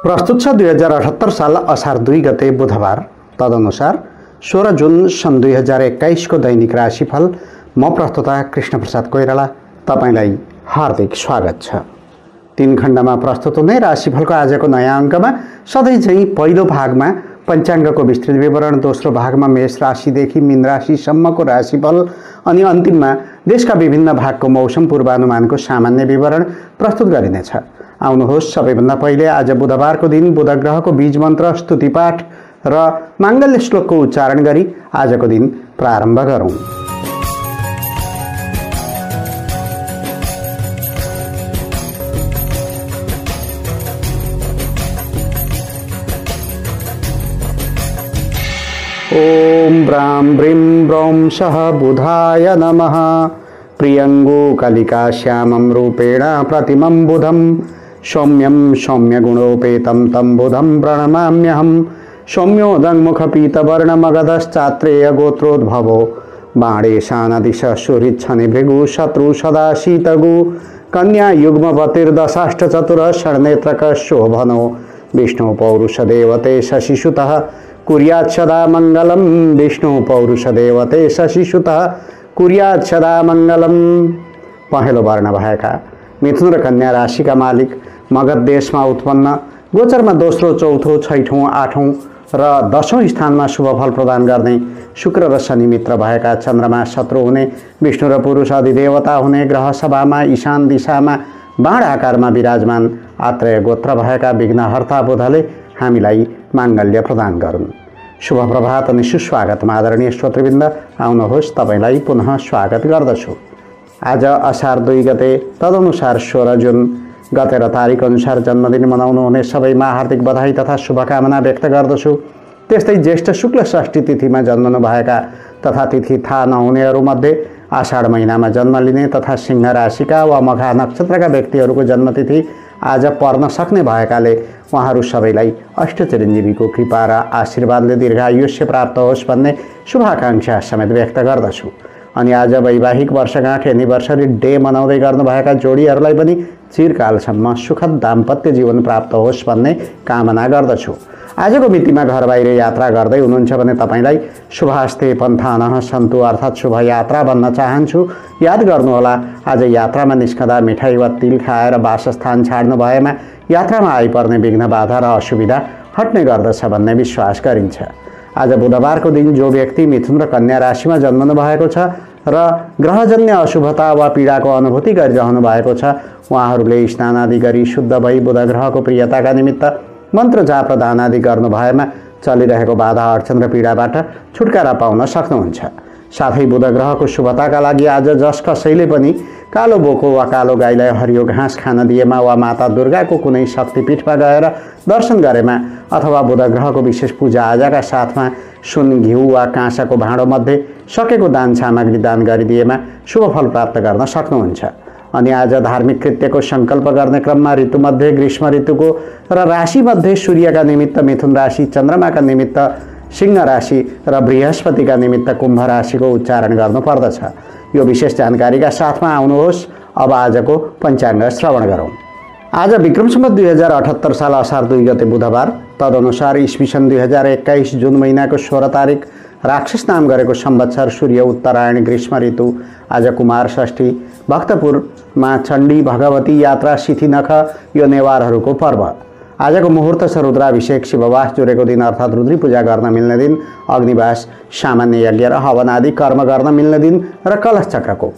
प्रस्तुत छ दुई हजार अठहत्तर साल असार दुई गते बुधबार तदनुसार सोह्र जुन सन् दुई हजार एक्काइसको दैनिक राशिफल म प्रस्तुता कृष्णप्रसाद कोइराला तपाईँलाई हार्दिक स्वागत छ तिन खण्डमा प्रस्तुत हुने राशिफलको आजको नयाँ अङ्कमा सधैँ चाहिँ पहिलो भागमा पञ्चाङ्गको विस्तृत विवरण दोस्रो भागमा मेष राशिदेखि मीन राशिसम्मको राशिफल अनि अन्तिममा देशका विभिन्न भागको मौसम पूर्वानुमानको सामान्य विवरण प्रस्तुत गरिनेछ आउनुहोस् सबैभन्दा पहिले आज बुधबारको दिन बुध ग्रहको बीज मन्त्र स्तुतिपाठ र माङ्गल्य श्लोकको उच्चारण गरी आजको दिन प्रारम्भ गरौँ। ॐ ब्रां ब्रीं ब्रौं सः बुधाय नमः। प्रियङ्गुकलिका श्यामं रूपेण प्रतिमं बुधं सौम्यं सौम्यगुणोपेतं तं बुधं प्रणमाम्यहं। सौम्योदङ्मुखपीतवर्णमगधश्चात्रेयगोत्रोद्भवो। बाणेशानदिश सुरिच्छनि भृगु शत्रु सदा शीतगु कन्या युग्मपतिर्दशाष्टचतुरः षड्नेत्रकः शोभनो। विष्णु पौरुषदेवते शशिसुतः कुर्यात् सदा मङ्गलं विष्णु पौरुषदेवते शशिसुतः कुर्यात् सदा मङ्गलम पहेँलो वर्ण भएका मिथुन र कन्या राशिका मालिक। मगध देशमा उत्पन्न गोचरमा दोस्रो चौथो छैठौँ आठौँ र दसौँ स्थानमा शुभ फल प्रदान गर्ने शुक्र र शनि मित्र भएका चन्द्रमा शत्रु हुने विष्णु र पुरुष अधिदेवता हुने ग्रह सभामा ईशान दिशामा बाण आकारमा विराजमान आत्रेय गोत्र भएका विघ्नहर्ता बुधले हामीलाई माङ्गल्य प्रदान गरून्। शुभ प्रभात अनि सुस्वागतमा आदरणीय श्रोतृवृन्द आउनुहोस् तपाईँलाई पुनः स्वागत गर्दछु। आज असार दुई गते तदनुसार सोह्र जुन गते र तारिक अनुसार जन्मदिन मनाउनु हुने सबैमा हार्दिक बधाई तथा शुभकामना व्यक्त गर्दछु त्यस्तै ज्येष्ठ शुक्ल षष्ठी तिथिमा जन्मनुभएका तथा तिथि थाहा नहुनेहरूमध्ये आषाढ महिनामा जन्म लिने तथा सिंह राशिका वा मघा नक्षत्रका व्यक्तिहरूको जन्मतिथि आज पर्न सक्ने भएकाले उहाँहरू सबैलाई अष्ट चिरञ्जीवीको कृपा र आशीर्वादले दीर्घायुष्य प्राप्त होस् भन्ने शुभाकाङ्क्षा समेत व्यक्त गर्दछु अनि आज वैवाहिक वर्षगाँठ एनिभर्सरी डे मनाउँदै गर्नुभएका जोडीहरूलाई पनि चिरकालसम्म सुखद दाम्पत्य जीवन प्राप्त होस् भन्ने कामना गर्दछु। आजको मितिमा घर बाहिर यात्रा गर्दै हुनुहुन्छ भने तपाईँलाई शुभास्ते पन्थानः सन्तु अर्थात् शुभ यात्रा भन्न चाहन्छु। याद गर्नुहोला आज यात्रामा निस्कँदा मिठाई वा तिल खाएर वासस्थान छाड्नु भएमा यात्रामा आइपर्ने विघ्न बाधा र असुविधा हट्ने गर्दछ भन्ने विश्वास गरिन्छ। आज बुधबारको दिन जो व्यक्ति मिथुन र कन्या राशिमा जन्मनु भएको छ र ग्रहजन्य अशुभता वा पीडाको अनुभूति गरिरहनु भएको छ। उहाँहरूले स्नान आदि गरी शुद्ध भई बुध ग्रहको प्रियताका निमित्त मन्त्र जाप र दान आदि गर्नु भएमा चलिरहेको बाधा अडचन र पीडाबाट छुटकारा पाउन सक्नुहुन्छ। साथै बुध ग्रहको शुभताका लागि आज जस कसैले पनि कालो बोको वा कालो गाईलाई हरियो घाँस खान दिएमा वा माता दुर्गाको कुनै शक्तिपीठमा गएर दर्शन गरेमा अथवा बुध ग्रहको विशेष पूजाआजाका साथमा सुन घिउ वा काँसाको भाँडोमध्ये सकेको दान सामग्री दान गरिदिएमा शुभ फल प्राप्त गर्न सक्नुहुन्छ। अनि आज धार्मिक कृत्यको सङ्कल्प गर्ने क्रममा ऋतुमध्ये ग्रीष्म ऋतुको र राशिमध्ये सूर्यका निमित्त मिथुन राशि चन्द्रमाका निमित्त सिंह राशि र बृहस्पतिका निमित्त कुम्भ राशिको उच्चारण गर्नुपर्दछ यो विशेष जानकारीका साथमा आउनुहोस्। अब आजको पञ्चाङ्ग श्रवण गरौँ। आज विक्रमसम्म दुई हजार अठहत्तर साल असार दुई गते बुधबार। तदनुसार इस्वी सन् दुई हजार एक्काइस जुन महिनाको सोह्र तारिक राक्षस नाम गरेको सम्वत्सर सूर्य उत्तरायण ग्रीष्म ऋतु आज कुमार षष्ठी भक्तपुरमा चण्डी भगवती यात्रा सिथिनख यो नेवारहरूको पर्व। आजको मुहुर्त छ रुद्राभिषेक शिववास जोडेको दिन अर्थात् रुद्री पूजा गर्न मिल्ने दिन अग्निवास सामान्य यज्ञ र हवन आदि कर्म गर्न मिल्ने दिन र कलश चक्रको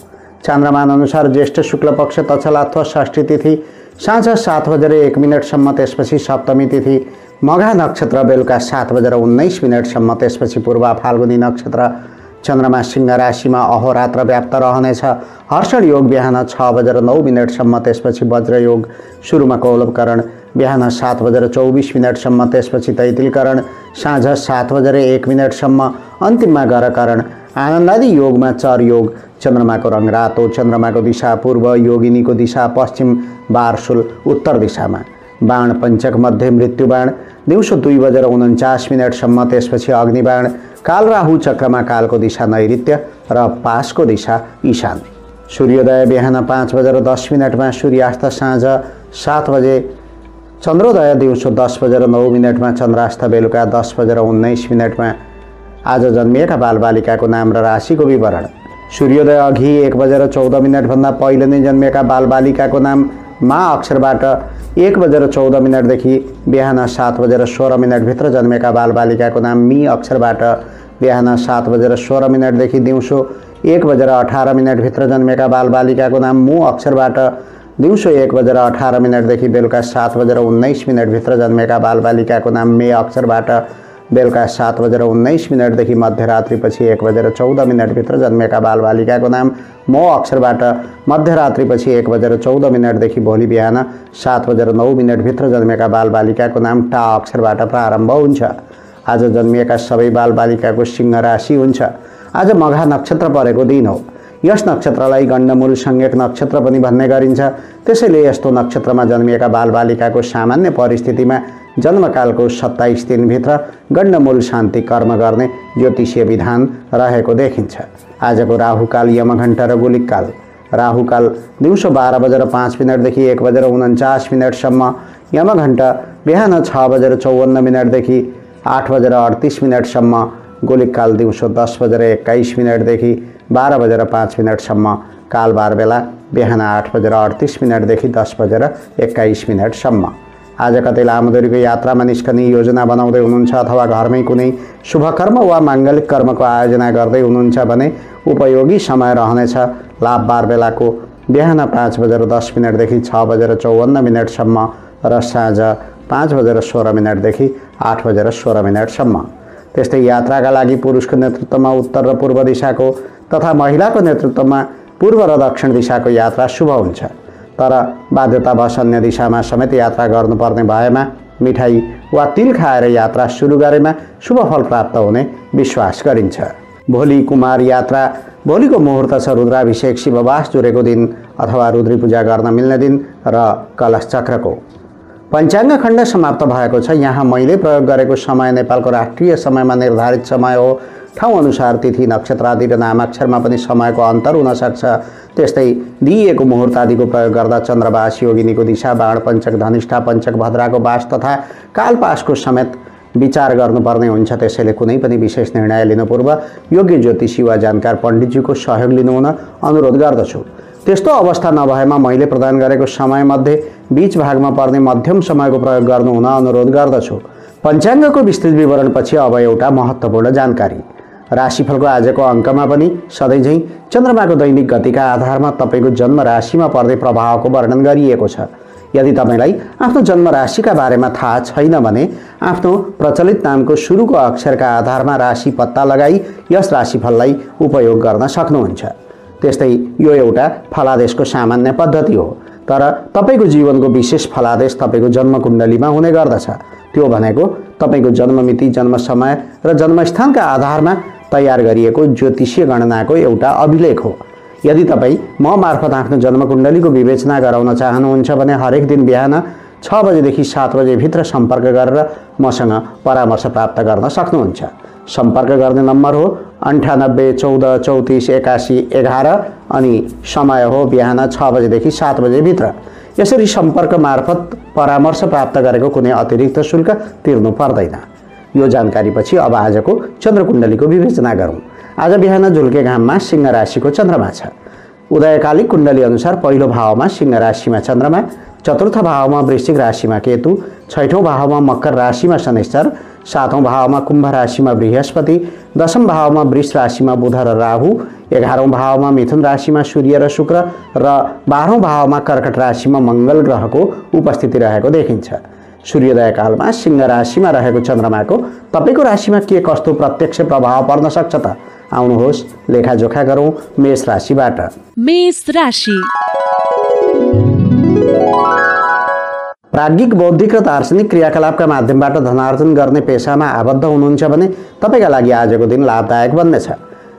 चन्द्रमान अनुसार ज्येष्ठ शुक्ल पक्ष तछलात्व षष्ठी तिथि साँझ सात बजेर एक मिनटसम्म त्यसपछि सप्तमी तिथि मघा नक्षत्र बेलुका सात बजेर उन्नाइस मिनटसम्म त्यसपछि पूर्वा फाल्गुनी नक्षत्र चन्द्रमा सिंह राशिमा अहोरात्र व्याप्त रहनेछ। हर्षण योग बिहान छ बजेर नौ मिनटसम्म त्यसपछि वज्रयोग सुरुमा कौलभकरण बिहान सात बजेर चौबिस मिनटसम्म त्यसपछि तैतिलकरण साँझ सात बजेर एक मिनटसम्म अन्तिममा गरकरण। आनन्दादि योगमा चर योग चन्द्रमाको रङ रातो चन्द्रमाको दिशा पूर्व योगिनीको दिशा पश्चिम बारसुल उत्तर दिशामा। बाण पञ्चक मध्य मृत्युबाण दिउँसो दुई बजेर उन्चास मिनटसम्म त्यसपछि अग्निबाण काल राहु चक्रमा कालको दिशा नैऋत्य र पासको दिशा ईशान सूर्योदय बिहान पाँच बजेर दस मिनटमा सूर्यास्त साँझ सात बजे। चन्द्रोदय दिउँसो दस बजेर नौ मिनटमा चन्द्रास्त बेलुका दस बजेर उन्नाइस मिनटमा। आज जन्मिएका बालबालिकाको नाम र राशिको विवरण। सूर्योदय अघि एक बजेर चौध मिनटभन्दा पहिले नै जन्मिएका बालबालिकाको नाम मा अक्षरबाट एक बजेर चौध मिनटदेखि बिहान सात बजेर सोह्र मिनटभित्र जन्मेका बालबालिकाको नाम मी अक्षरबाट बिहान सात बजेर सोह्र मिनटदेखि दिउँसो एक बजेर अठार मिनटभित्र जन्मेका बालबालिकाको नाम मु अक्षरबाट दिउँसो एक बजेर अठार मिनटदेखि बेलुका सात बजेर उन्नाइस मिनटभित्र जन्मेका बालबालिकाको नाम मे अक्षरबाट बेलुका सात बजेर उन्नाइस मिनटदेखि मध्यरात्रिपछि एक बजेर चौध मिनटभित्र जन्मेका बालबालिकाको नाम मो अक्षरबाट मध्यरात्रिपछि एक बजेर चौध मिनटदेखि भोलि बिहान सात बजेर नौ मिनटभित्र जन्मेका बालबालिकाको नाम टा अक्षरबाट प्रारम्भ हुन्छ। आज जन्मिएका सबै बालबालिकाको सिंह राशि हुन्छ। आज मघा नक्षत्र परेको दिन हो। यस नक्षत्रलाई गण्डमूल संज्ञक नक्षत्र पनि भन्ने गरिन्छ। त्यसैले यस्तो नक्षत्रमा जन्मिएका बालबालिकाको सामान्य परिस्थितिमा जन्मकालको सत्ताइस दिनभित्र गण्डमूल शान्ति कर्म गर्ने ज्योतिषीय विधान रहेको देखिन्छ। आजको राहुकाल यमघण्टा र गोलिककाल। राहुकाल दिउँसो बाह्र बजेर पाँच मिनटदेखि एक बजेर उन्चास मिनटसम्म। यमघण्टा बिहान छ बजेर चौवन्न मिनटदेखि आठ बजेर अडतिस मिनटसम्म। गोलिककाल दिउँसो दस बजेर एक्काइस मिनटदेखि बाह्र बजेर पाँच मिनटसम्म कालबार बेला बिहान आठ बजेर अडतिस मिनटदेखि दस बजेर एक्काइस मिनटसम्म। आज कतै लामो दूरीको यात्रामा निस्कने योजना बनाउँदै हुनुहुन्छ अथवा घरमै कुनै शुभकर्म वा माङ्गलिक कर्मको आयोजना गर्दै हुनुहुन्छ भने उपयोगी समय रहनेछ। लाभबार बेलाको बिहान पाँच बजेर दस मिनटदेखि छ बजेर चौवन्न मिनटसम्म र साँझ पाँच बजेर सोह्र मिनटदेखि आठ बजेर सोह्र मिनटसम्म। त्यस्तै यात्राका लागि पुरुषको नेतृत्वमा उत्तर र पूर्व दिशाको तथा महिलाको नेतृत्वमा पूर्व र दक्षिण दिशाको यात्रा शुभ हुन्छ। तर बाध्यतावश अन्य दिशामा समेत यात्रा गर्नुपर्ने भएमा मिठाई वा तिल खाएर यात्रा सुरु गरेमा शुभ फल प्राप्त हुने विश्वास गरिन्छ। भोलि कुमार यात्रा भोलिको मुहुर्त छ रुद्राभिषेक शिववास जुरेको दिन अथवा रुद्री पूजा गर्न मिल्ने दिन र कलश चक्रको। पञ्चाङ्ग खण्ड समाप्त भएको छ। यहाँ मैले प्रयोग गरेको समय नेपालको राष्ट्रिय समयमा निर्धारित समय हो। ठाउँ अनुसार तिथि नक्षत्र आदि र नामाक्षरमा पनि समयको अन्तर हुनसक्छ। त्यस्तै दिइएको मुहुर्त आदिको प्रयोग गर्दा चन्द्रवास योगिनीको दिशा बाण पञ्चक धनिष्ठा पञ्चक भद्राको बास तथा कालपासको समेत विचार गर्नुपर्ने हुन्छ। त्यसैले कुनै पनि विशेष निर्णय लिनु पूर्व योग्य ज्योतिषी वा जानकार पण्डितजीको सहयोग लिनुहुन अनुरोध गर्दछु। त्यस्तो अवस्था नभएमा मैले प्रदान गरेको समयमध्ये बिच भागमा पर्ने मध्यम समयको प्रयोग गर्नु हुन अनुरोध गर्दछु। पञ्चाङ्गको विस्तृत विवरणपछि अब एउटा महत्त्वपूर्ण जानकारी। राशिफलको आजको अङ्कमा पनि सधैँझै चन्द्रमाको दैनिक गतिका आधारमा तपाईँको जन्म राशिमा पर्ने प्रभावको वर्णन गरिएको छ। यदि तपाईँलाई आफ्नो जन्म राशिका बारेमा थाहा छैन भने आफ्नो प्रचलित नामको सुरुको अक्षरका आधारमा राशि पत्ता लगाई यस राशिफललाई उपयोग गर्न सक्नुहुन्छ। त्यस्तै यो एउटा फलादेशको सामान्य पद्धति हो। तर तपाईँको जीवनको विशेष फलादेश तपाईँको जन्मकुण्डलीमा हुने गर्दछ। त्यो भनेको तपाईँको जन्ममिति जन्म समय र जन्मस्थानका आधारमा तयार गरिएको ज्योतिषीय गणनाको एउटा अभिलेख हो। यदि तपाईँ म मार्फत आफ्नो जन्मकुण्डलीको विवेचना गराउन चाहनुहुन्छ भने हरेक दिन बिहान छ बजेदेखि सात बजेभित्र सम्पर्क गरेर मसँग परामर्श प्राप्त गर्न सक्नुहुन्छ। सम्पर्क गर्ने नम्बर हो अन्ठानब्बे चौध चौतिस एकासी एघार अनि समय हो बिहान छ बजेदेखि सात बजेभित्र। यसरी सम्पर्क मार्फत परामर्श प्राप्त गरेको कुनै अतिरिक्त शुल्क तिर्नु पर्दैन। यो जानकारीपछि अब आजको चन्द्रकुण्डलीको विवेचना गरौँ। आज बिहान झुल्के घाममा सिंह राशिको चन्द्रमा छ। उदयकालिक कुण्डली अनुसार पहिलो भावमा सिंह राशिमा चन्द्रमा चतुर्थ भावमा वृश्चिक राशिमा केतु छैठौँ भावमा मकर राशिमा शनिश्चर सातौँ भावमा कुम्भ राशिमा बृहस्पति दशम भावमा वृष राशिमा बुध र राहु एघारौँ भावमा मिथुन राशिमा सूर्य र शुक्र र बाह्रौँ भावमा कर्कट राशिमा मङ्गल ग्रहको उपस्थिति रहेको देखिन्छ। सूर्योदय कालमा सिंह राशिमा रहेको चन्द्रमाको तपाईँको राशिमा के कस्तो प्रत्यक्ष प्रभाव पर्न सक्छ त? आउनुहोस् लेखाजोखा गरौँ मेष राशिबाट। मेष राशि। प्राज्ञिक बौद्धिक र दार्शनिक क्रियाकलापका माध्यमबाट धनार्जन गर्ने पेसामा आबद्ध हुनुहुन्छ भने तपाईँका लागि आजको दिन लाभदायक बन्नेछ।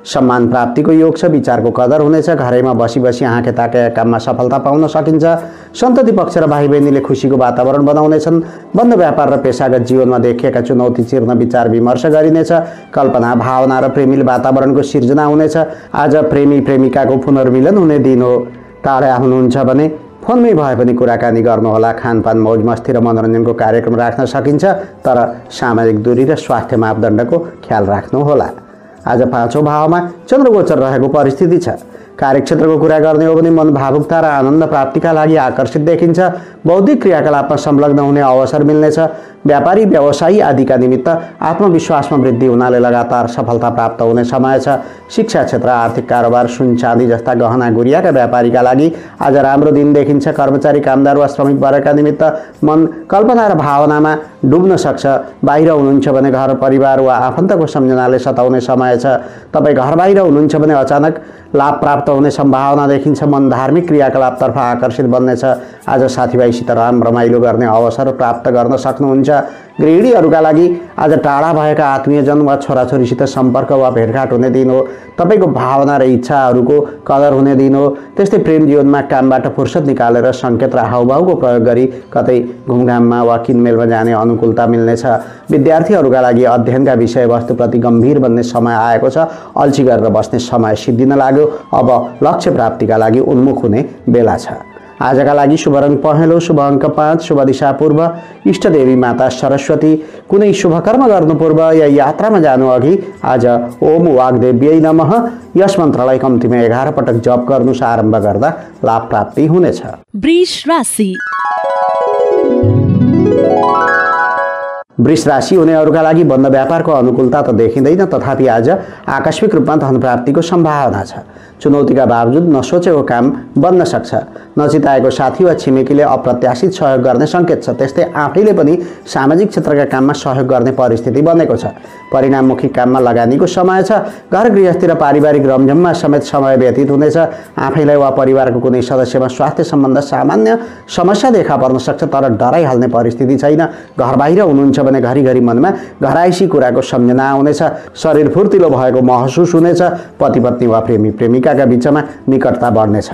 सम्मान प्राप्तिको योग छ विचारको कदर हुनेछ घरैमा बसी बसी आँखे ताके काममा सफलता पाउन सकिन्छ। सन्तति पक्ष र भाइ बहिनीले खुसीको वातावरण बनाउनेछन्। बन्द व्यापार र पेसागत जीवनमा देखिएका चुनौती चिर्न विचार विमर्श गरिनेछ। कल्पना भावना र प्रेमिल वातावरणको सिर्जना हुनेछ। आज प्रेमी प्रेमिकाको पुनर्मिलन हुने दिन हो। टाढा हुनुहुन्छ भने फोनमै भए पनि कुराकानी गर्नुहोला। खानपान मौज मस्ती र मनोरञ्जनको कार्यक्रम राख्न सकिन्छ। तर सामाजिक दूरी र स्वास्थ्य मापदण्डको ख्याल राख्नुहोला। आज पाँचौँ भावमा चन्द्रगोचर रहेको परिस्थिति छ। कार्यक्षेत्रको कुरा गर्ने हो भने मन भावुकता र आनन्द प्राप्तिका लागि आकर्षित देखिन्छ। बौद्धिक क्रियाकलापमा संलग्न हुने अवसर मिल्नेछ। व्यापारी व्यवसायी आदिका निमित्त आत्मविश्वासमा वृद्धि हुनाले लगातार सफलता प्राप्त हुने समय छ। शिक्षा क्षेत्र आर्थिक कारोबार सुन चाँदी जस्ता गहना गुरियाका व्यापारीका लागि आज राम्रो दिन देखिन्छ। कर्मचारी कामदार वा श्रमिक वर्गका निमित्त मन कल्पना र भावनामा डुब्न सक्छ। बाहिर हुनुहुन्छ भने घर परिवार वा आफन्तको सम्झनाले सताउने समय छ। तपाईँ घर बाहिर हुनुहुन्छ भने अचानक लाभ प्राप्त हुने सम्भावना देखिन्छ। मन धार्मिक क्रियाकलापतर्फ आकर्षित बन्नेछ। आज साथीभाइसित राम रमाइलो गर्ने अवसर प्राप्त गर्न सक्नुहुन्छ। गृहिणीहरूका लागि आज टाढा भएका आत्मीयजन वा छोराछोरीसित सम्पर्क वा भेटघाट हुने दिन हो। तपाईँको भावना र इच्छाहरूको कदर हुने दिन हो। त्यस्तै प्रेम जीवनमा कामबाट फुर्सद निकालेर सङ्केत र हाउभाउको प्रयोग गरी कतै घुमघाममा वा किनमेलमा जाने अनुकूलता मिल्नेछ। विद्यार्थीहरूका लागि अध्ययनका विषयवस्तुप्रति गम्भीर बन्ने समय आएको छ। अल्छी गरेर बस्ने समय सिद्धिन लाग्यो। अब लक्ष्य प्राप्तिका लागि उन्मुख हुने बेला छ। आजका लागि शुभ रङ पहेँलो शुभ अङ्क पाँच शुभ दिशा पूर्व इष्टदेवी माता सरस्वती। कुनै शुभ कर्म गर्नु पूर्व या यात्रामा जानु अघि आज ओम वाग्देव्यै नमः। यस मन्त्रलाई कम्तीमा एघार पटक जप गर्नु आरम्भ गर्दा लाभ प्राप्ति हुनेछ। वृष राशि। वृष राशि हुनेहरूका लागि बन्द व्यापारको अनुकूलता त देखिँदैन तथापि आज आकस्मिक रूपमा धन प्राप्तिको सम्भावना छ। चुनौतीका बावजुद नसोचेको काम बन्न सक्छ। नचिताएको साथी वा छिमेकीले अप्रत्याशित सहयोग गर्ने सङ्केत छ। त्यस्तै आफैले पनि सामाजिक क्षेत्रका काममा सहयोग गर्ने परिस्थिति बनेको छ। परिणाममुखी काममा लगानीको समय छ। घर गृहस्थी र पारिवारिक रमझममा समेत समय व्यतीत हुनेछ आफैलाई वा परिवारको कुनै सदस्यमा स्वास्थ्य सम्बन्ध सामान्य समस्या देखा पर्न सक्छ तर डराइहाल्ने परिस्थिति छैन। घर बाहिर हुनुहुन्छ भने घरिघरि मनमा घराइसी कुराको सम्झना आउनेछ। शरीर फुर्तिलो भएको महसुस हुनेछ। पति पत्नी वा प्रेमी प्रेमिकाका बिचमा निकटता बढ्नेछ।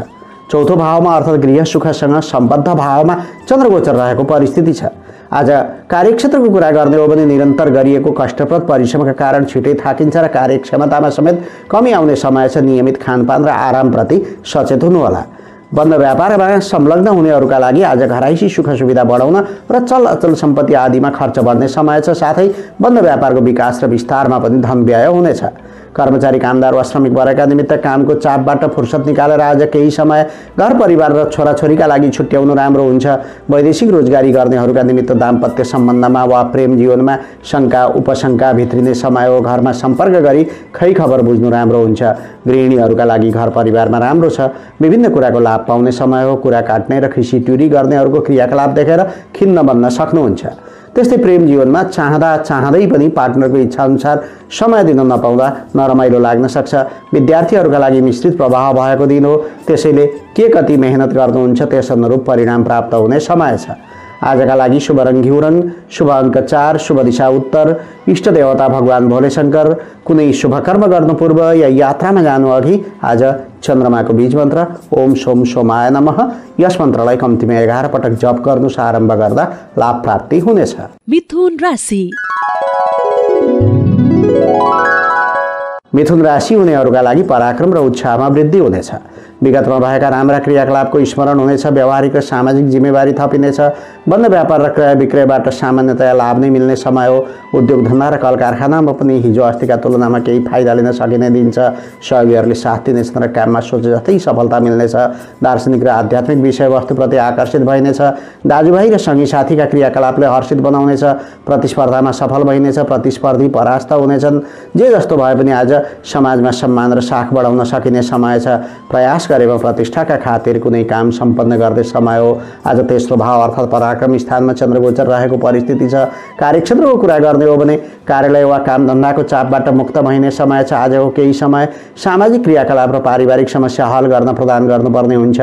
चौथो भावमा अर्थात् गृह सुखसँग सम्बद्ध भावमा चन्द्रगोचर रहेको परिस्थिति छ। आज कार्यक्षेत्रको कुरा गर्ने हो भने निरन्तर गरिएको कष्टप्रद परिश्रमका कारण छिटै थाकिन्छ र कार्यक्षमतामा समेत कमी आउने समय छ। नियमित खानपान र आरामप्रति सचेत हुनुहोला। बन्द व्यापारमा संलग्न हुनेहरूका लागि आज घराइसी सुख सुविधा बढाउन र चल अचल सम्पत्ति आदिमा खर्च बढ्ने समय छ। साथै बन्द व्यापारको विकास र विस्तारमा पनि धन व्यय हुनेछ। कर्मचारी कामदार वा श्रमिक वर्गका निमित्त कामको चापबाट फुर्सद निकालेर आज केही समय घर परिवार र छोराछोरीका लागि छुट्याउनु राम्रो हुन्छ। वैदेशिक रोजगारी गर्नेहरूका निमित्त दाम्पत्य सम्बन्धमा वा प्रेम जीवनमा शङ्का उपशङ्का भित्रिने समय हो। घरमा सम्पर्क गरी खै खबर बुझ्नु राम्रो हुन्छ। गृहिणीहरूका लागि घर परिवारमा राम्रो छ। विभिन्न कुराको लाभ पाउने समय हो। कुरा काट्ने र खिसी ट्युरी गर्नेहरूको क्रियाकलाप देखेर खिन्न बन्न सक्नुहुन्छ। त्यस्तै प्रेम जीवनमा चाहँदा चाहँदै पनि पार्टनरको इच्छाअनुसार समय दिन नपाउँदा नरमाइलो लाग्न सक्छ। विद्यार्थीहरूका लागि मिश्रित प्रभाव भएको दिन हो। त्यसैले के कति मेहनत गर्नुहुन्छ त्यस अनुरूप परिणाम प्राप्त हुने समय छ। आजका लागि शुभ रङ घिउ रङ शुभ अङ्क चार शुभ दिशा उत्तर। इष्ट देवता भगवान् भोलेशङ्कर कुनै शुभ कर्म गर्नु पूर्व या यात्रामा जानु अघि आज चन्द्रमाको बीज मन्त्र ओम सोम सोमाय नमः। यस मन्त्रलाई कम्तीमा एघार पटक जप गर्नु आरम्भ गर्दा लाभ प्राप्ति हुनेछ। मिथुन राशि। मिथुन राशि हुनेहरूका लागि पराक्रम र उत्साहमा वृद्धि हुनेछ। विगतमा भएका राम्रा क्रियाकलापको स्मरण हुनेछ व्यावहारिक र सामाजिक जिम्मेवारी थपिनेछ बन्द व्यापार र क्रय विक्रयबाट सामान्यतया लाभ नै मिल्ने समय हो। उद्योग धन्दा र कल कारखानामा पनि हिजो अस्तिका तुलनामा केही फाइदा लिन सकिने दिन्छ। सहयोगीहरूले साथ दिनेछन् र काममा सोचे जस्तै सफलता मिल्नेछ। दार्शनिक र आध्यात्मिक विषयवस्तुप्रति आकर्षित भइनेछ। दाजुभाइ र सङ्गी साथीका क्रियाकलापले हर्षित बनाउनेछ। प्रतिस्पर्धामा सफल भइनेछ। प्रतिस्पर्धी परास्त हुनेछन्। जे जस्तो भए पनि आज समाजमा सम्मान र साख बढाउन सकिने समय छ। प्रयास गरेमा प्रतिष्ठाका खातिर कुनै काम सम्पन्न गर्ने समय हो। आज तेस्रो भाव अर्थात् पराक्रम स्थानमा चन्द्रगोचर रहेको परिस्थिति छ। कार्यक्षेत्रको कुरा गर्ने हो भने कार्यालय वा काम धन्दाको चापबाट मुक्त भइने समय छ। आजको केही समय सामाजिक क्रियाकलाप र पारिवारिक समस्या हल गर्न प्रदान गर्नुपर्ने हुन्छ।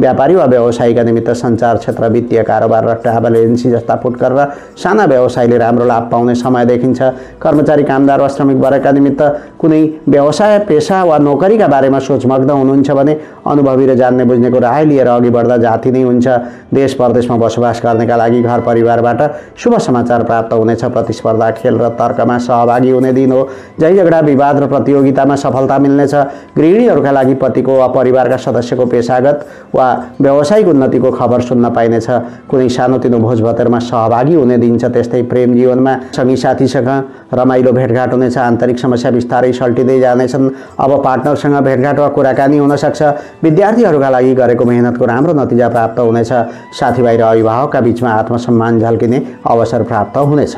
व्यापारी वा व्यवसायीका निमित्त सञ्चार क्षेत्र वित्तीय कारोबार र ट्राभल एजेन्सी जस्ता फुटकर र साना व्यवसायले राम्रो लाभ पाउने समय देखिन्छ। कर्मचारी कामदार वा श्रमिक वर्गका निमित्त कुनै कुनै व्यवसाय पेसा वा नोकरीका बारेमा सोचमग्न हुनुहुन्छ भने अनुभवी र जान्ने बुझ्नेको राय लिएर अघि बढ्दा जाति नै हुन्छ। देश परदेशमा बसोबास गर्नेका लागि घर परिवारबाट शुभ समाचार प्राप्त हुनेछ। प्रतिस्पर्धा खेल र तर्कमा सहभागी हुने दिन हो। झै झगडा विवाद र प्रतियोगितामा सफलता मिल्नेछ। गृहिणीहरूका लागि पतिको वा परिवारका सदस्यको पेसागत वा व्यावसायिक उन्नतिको खबर सुन्न पाइनेछ। कुनै सानोतिनो भोजभतेरमा सहभागी हुने दिन्छ त्यस्तै प्रेम जीवनमा सँगी साथीसँग रमाइलो भेटघाट हुनेछ। आन्तरिक समस्या बिस्तारै सल्टिँदै जानेछन्। अब पार्टनरसँग भेटघाट वा कुराकानी हुनसक्छ विद्यार्थीहरूका लागि गरेको मेहनतको राम्रो नतिजा प्राप्त हुनेछ। साथीभाइ र अभिभावकका बिचमा आत्मसम्मान झल्किने अवसर प्राप्त हुनेछ।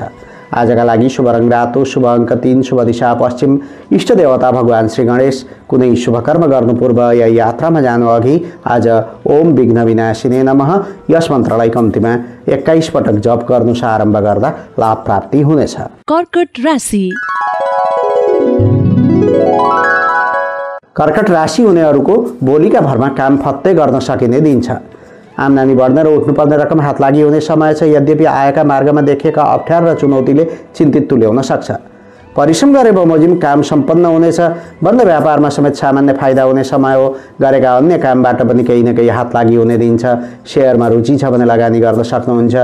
आजका लागि शुभ रङ रातो शुभ अङ्क तिन शुभ दिशा पश्चिम। इष्ट देवता भगवान् श्री गणेश कुनै शुभ कर्म गर्नु पूर्व या यात्रामा जानु अघि आज ओम विघ्न विनाशिने नमः। यस मन्त्रलाई कम्तीमा एक्काइस पटक जप गर्नु आरम्भ गर्दा लाभ प्राप्ति हुनेछ। कर्कट राशि। कर्कट राशि हुनेहरूको भोलिका भरमा काम फत्तै गर्न सकिने दिन्छ। आम्दानी बढ्ने र उठ्नुपर्ने रकम हात लागि हुने समय छ। यद्यपि आएका मार्गमा देखिएका अप्ठ्यारो र चुनौतीले चिन्तित तुल्याउन सक्छ। परिश्रम गरे बमोजिम काम सम्पन्न हुनेछ। बन्द व्यापारमा समेत सामान्य फाइदा हुने समय हो। गरेका अन्य कामबाट पनि केही न केही हात लागि हुने दिन्छ। सेयरमा रुचि छ भने लगानी गर्न सक्नुहुन्छ।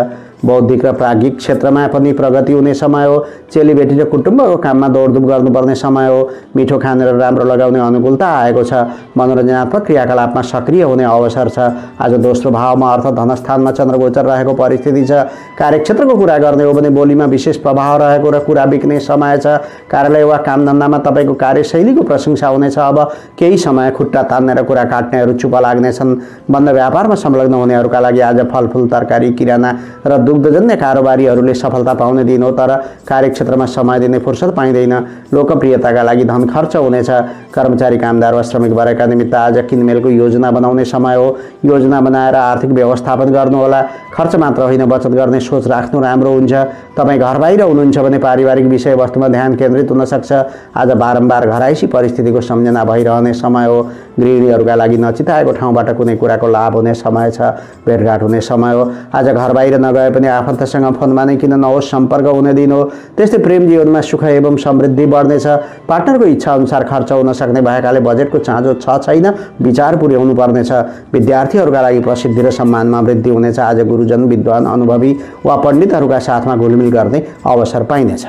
बौद्धिक र प्राज्ञिक क्षेत्रमा पनि प्रगति हुने समय हो। चेलीबेटी र कुटुम्बको काममा दौडधुप गर्नुपर्ने समय हो। मिठो खाने र राम्रो लगाउने अनुकूलता आएको छ। मनोरञ्जनात्मक क्रियाकलापमा सक्रिय हुने अवसर छ। आज दोस्रो भावमा अर्थ धनस्थानमा चन्द्रगोचर रहेको परिस्थिति छ। कार्यक्षेत्रको कुरा गर्ने हो भने बोलीमा विशेष प्रभाव रहेको र कुरा बिक्ने समय छ। कार्यालय वा कामधन्दामा तपाईँको कार्यशैलीको प्रशंसा हुनेछ। अब केही समय खुट्टा तान्ने र कुरा काट्नेहरू चुप लाग्नेछन्। बन्द व्यापारमा संलग्न हुनेहरूका लागि आज फलफुल तरकारी किराना र दुग्धजन्य कारोबारीहरूले सफलता पाउने दिन हो तर कार्यक्षेत्रमा समय दिने फुर्सद पाइँदैन। लोकप्रियताका लागि धन खर्च हुनेछ। कर्मचारी कामदार वा श्रमिक वर्गका निमित्त आज किनमेलको योजना बनाउने समय हो। योजना बनाएर आर्थिक व्यवस्थापन गर्नुहोला। खर्च मात्र होइन बचत गर्ने सोच राख्नु राम्रो हुन्छ। तपाईँ घर बाहिर हुनुहुन्छ भने पारिवारिक विषयवस्तुमा ध्यान केन्द्रित हुनसक्छ आज बारम्बार घराइसी परिस्थितिको सम्झना भइरहने समय हो। गृहिणीहरूका लागि नचिताएको ठाउँबाट कुनै कुराको लाभ हुने समय छ भेटघाट हुने समय हो। आज घर बाहिर नगए पनि आफन्तसँग फोनमा नै किन नहोस् सम्पर्क हुने दिन हो। त्यस्तै प्रेम जीवनमा सुख एवं समृद्धि बढ्नेछ। पार्टनरको इच्छा अनुसार खर्च हुन सक्ने भएकाले बजेटको चाँजो छ छैन विचार पुर्याउनु पर्नेछ। विद्यार्थीहरूका लागि प्रसिद्धि र सम्मानमा वृद्धि हुनेछ। आज गुरुजन विद्वान अनुभवी वा पण्डितहरूका साथमा घुलमिल गर्ने अवसर पाइनेछ।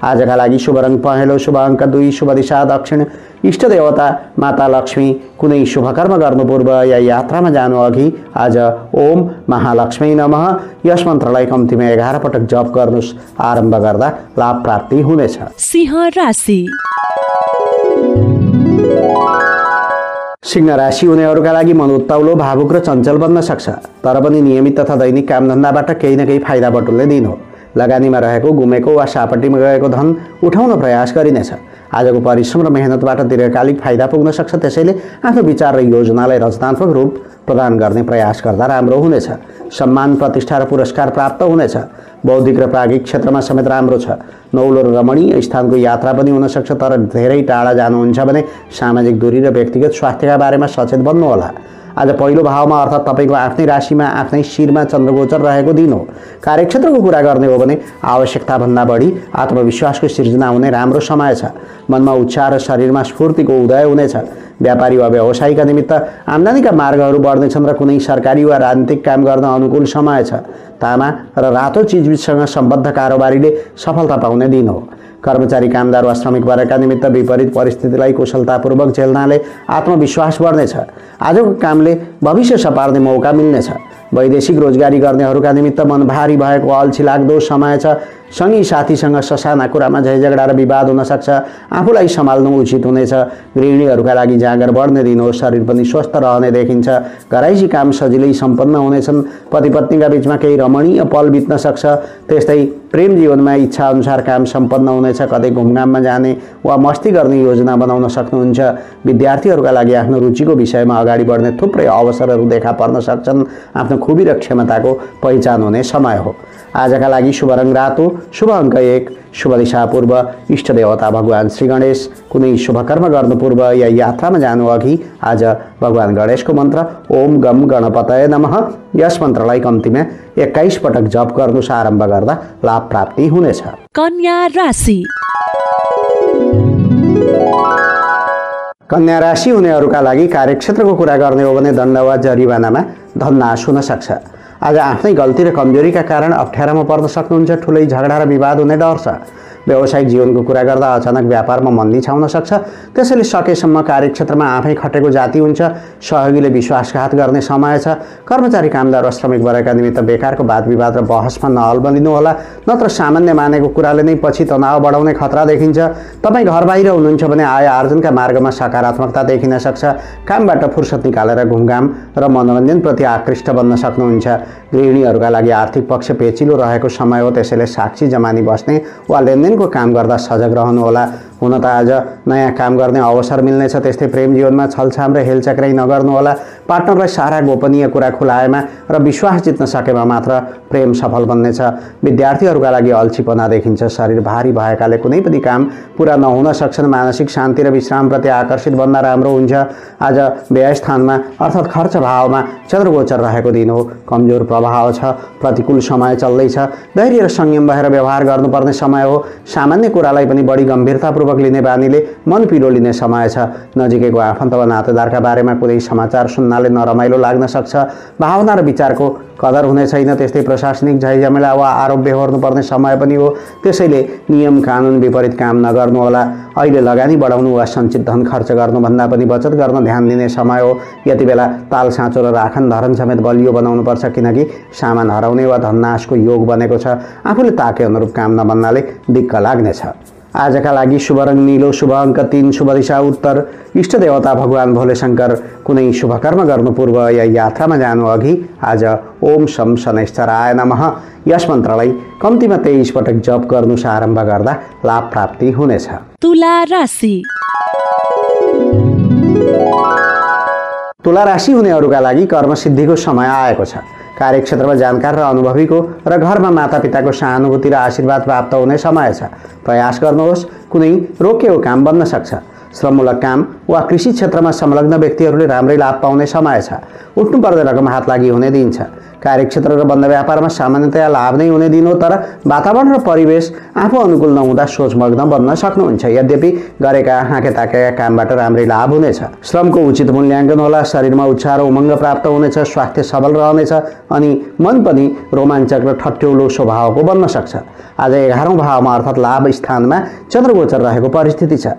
आजका लागि शुभ रङ पहेँलो शुभ अङ्क दुई शुभ दिशा दक्षिण। इष्ट देवता माता लक्ष्मी कुनै शुभ कर्म गर्नु पूर्व या यात्रामा जानु अघि आज ओम महालक्ष्मी नमः। यस मन्त्रलाई कम्तीमा एघार पटक जप गर्नुहोस् आरम्भ गर्दा लाभ प्राप्ति हुनेछ। सिंह राशि। सिंह राशि हुनेहरूका लागि मन उत्ताउलो भावुक र चञ्चल बन्न सक्छ। तर पनि नियमित तथा दैनिक कामधन्दाबाट केही न केही फाइदा बटुल्ने दिन हो। लगानीमा रहेको गुमेको वा सापट्टिमा गएको धन उठाउन प्रयास गरिनेछ। आजको परिश्रम र मेहनतबाट दीर्घकालिक फाइदा पुग्न सक्छ। त्यसैले आफ्नो विचार र योजनालाई रचनात्मक रूप प्रदान गर्ने प्रयास गर्दा राम्रो हुनेछ। सम्मान प्रतिष्ठा र पुरस्कार प्राप्त हुनेछ। बौद्धिक र प्राज्ञिक क्षेत्रमा समेत राम्रो छ। नौलो र रमणीय स्थानको यात्रा पनि हुनसक्छ तर धेरै टाढा जानुहुन्छ भने सामाजिक दूरी र व्यक्तिगत स्वास्थ्यका बारेमा सचेत बन्नुहोला। आज पहिलो भावमा अर्थात् तपाईँको आफ्नै राशिमा आफ्नै शिरमा चन्द्रगोचर रहेको दिन हो। कार्यक्षेत्रको कुरा गर्ने हो भने आवश्यकताभन्दा बढी आत्मविश्वासको सिर्जना हुने राम्रो समय छ। मनमा उत्साह र शरीरमा स्फूर्तिको उदय हुनेछ। व्यापारी वा व्यवसायीका निमित्त आम्दानीका मार्गहरू बढ्नेछन् र कुनै सरकारी वा राजनीतिक काम गर्न अनुकूल समय छ। तामा र रातो चिजबिजसँग सम्बद्ध कारोबारीले सफलता पाउने दिन हो। कर्मचारी कामदार वा श्रमिक वर्गका निमित्त विपरीत परिस्थितिलाई कुशलतापूर्वक झेल्नाले आत्मविश्वास बढ्नेछ। आजको कामले भविष्य सपार्ने मौका मिल्नेछ। वैदेशिक रोजगारी गर्नेहरूका निमित्त मन भारी भएको अल्छी लाग्दो समय छ। सँगै साथीसँग ससाना कुरामा झैझगडा र विवाद हुनसक्छ आफूलाई सम्हाल्नु उचित हुनेछ। गृहिणीहरूका लागि जाँगर बढ्ने दिन हो शरीर पनि स्वस्थ रहने देखिन्छ। घराइसी काम सजिलै सम्पन्न हुनेछन्। पति पत्नीका बिचमा केही रमणीय पल बित्न सक्छ। त्यस्तै प्रेम जीवनमा इच्छा अनुसार काम सम्पन्न हुनेछ। कतै घुमघाममा जाने वा मस्ती गर्ने योजना बनाउन सक्नुहुन्छ। विद्यार्थीहरूका लागि आफ्नो रुचिको विषयमा अगाडि बढ्ने थुप्रै अवसरहरू देखा पर्न सक्छन्। आफ्नो खुबी र क्षमताको पहिचान हुने समय हो। आजका लागि शुभ रङ रातो शुभ अङ्क एक शुभ दिशा पूर्व इष्ट देवता भगवान् श्री गणेश। कुनै शुभ कर्म गर्नु पूर्व या यात्रामा जानु अघि आज भगवान् गणेशको मन्त्र ओम गम गणपतय नमः। यस मन्त्रलाई कम्तीमा एक्काइस पटक जप गर्नुहोस् आरम्भ गर्दा लाभ प्राप्ति हुनेछ। कन्या राशि। कन्या राशि हुनेहरूका लागि कार्यक्षेत्रको कुरा गर्ने हो भने दण्ड वा जरिवानामा धननाश हुन सक्छ। आज आफ्नै गल्ती र कमजोरीका कारण अप्ठ्यारोमा पर्न सक्नुहुन्छ ठुलै झगडा र विवाद हुने डर छ। व्यावसायिक जीवनको कुरा गर्दा अचानक व्यापारमा मन्दी छाउन सक्छ। त्यसैले सकेसम्म कार्यक्षेत्रमा आफै खटेको जाति हुन्छ। सहयोगीले विश्वासघात गर्ने समय छ। कर्मचारी कामदार र श्रमिक वर्गका निमित्त बेकारको वाद विवाद र बहसमा नहल बनिनुहोला नत्र सामान्य मानेको कुराले नै पछि तनाव बढाउने खतरा देखिन्छ। तपाईँ घर बाहिर हुनुहुन्छ भने आय आर्जनका मार्गमा सकारात्मकता देखिन सक्छ। कामबाट फुर्सद निकालेर घुमघाम र मनोरञ्जनप्रति आकृष्ट बन्न सक्नुहुन्छ। गृहिणीहरूका लागि आर्थिक पक्ष पेचिलो रहेको समय हो। त्यसैले साक्षी जमानी बस्ने वा लेनदेनको काम गर्दा सजग रहनुहोला। हुन त आज नयाँ काम गर्ने अवसर मिल्नेछ। त्यस्तै प्रेम जीवनमा छलछाम र हेलचक्राइ नगर्नुहोला पार्टनरलाई सारा गोपनीय कुरा खुलाएमा र विश्वास जित्न सकेमा मात्र प्रेम सफल बन्नेछ। विद्यार्थीहरूका लागि अल्छीपना देखिन्छ। शरीर भारी भएकाले कुनै पनि काम पुरा नहुन सक्छन्। मानसिक शान्ति र विश्रामप्रति आकर्षित बन्न राम्रो हुन्छ। आज व्यय स्थानमा अर्थात् खर्च भावमा चन्द्रगोचर रहेको दिन हो। कमजोर प्रभाव छ। प्रतिकूल समय चल्दैछ। धैर्य र संयम भएर व्यवहार गर्नुपर्ने समय हो। सामान्य कुरालाई पनि बढी गम्भीरतापूर्वक लिने बानीले मन पिरो लिने समय छ। नजिकैको आफन्त वा नातेदारका बारेमा कुनै समाचार सुन्नाले नरमाइलो लाग्न सक्छ। भावना र विचारको कदर हुने छैन। त्यस्तै प्रशासनिक झैझमेला वा आरोप बेहोर्नुपर्ने समय पनि हो। त्यसैले नियम कानुन विपरीत काम नगर्नुहोला अहिले लगानी बढाउनु वा सञ्चित धन खर्च गर्नुभन्दा पनि बचत गर्न ध्यान दिने समय हो। यति बेला ताल साँचो र राखन धरन समेत बलियो बनाउनुपर्छ। किनकि सामान हराउने वा धननाशको योग बनेको छ। आफूले ताके अनुरूप काम नबन्नाले दिक्क लाग्नेछ। आजका लागि शुभ रङ निलो शुभ अङ्क तिन शुभ दिशा उत्तर इष्ट देवता भगवान् भोले शङ्कर कुनै शुभ कर्म गर्नु पूर्व या यात्रामा जानु अघि आज ओम शम शनैश्चराय नमः यस मन्त्रलाई कम्तीमा तेइस पटक जप गर्नु आरम्भ गर्दा लाभ प्राप्ति हुनेछ तुला राशि तुला राशि हुनेहरूका लागि कर्मसिद्धिको समय आएको छ कार्यक्षेत्रमा जानकार र अनुभवीको र घरमा मातापिताको सहानुभूति र आशीर्वाद प्राप्त हुने समय छ। प्रयास गर्नुहोस् कुनै रोकिएको काम बन्न सक्छ। श्रममूलक काम वा कृषि क्षेत्रमा संलग्न व्यक्तिहरूले राम्रै लाभ पाउने समय छ। उठ्नु पर्ने रकम हात लागि हुने दिन छ। कार्यक्षेत्र र बन्द व्यापारमा सामान्यतया लाभ नै हुने दिन हो तर वातावरण र परिवेश आफू अनुकूल नहुँदा सोचमग्न बन्न सक्नुहुन्छ। यद्यपि गरेका हाँके ताकेका कामबाट राम्रै लाभ हुनेछ। श्रमको उचित मूल्याङ्कन होला शरीरमा उत्साह र उमङ्ग प्राप्त हुनेछ स्वास्थ्य सबल रहनेछ अनि मन पनि रोमाञ्चक र ठट्यौलो स्वभावको बन्न सक्छ। आज एघारौँ भावमा अर्थात् लाभ स्थानमा चन्द्रगोचर रहेको परिस्थिति छ।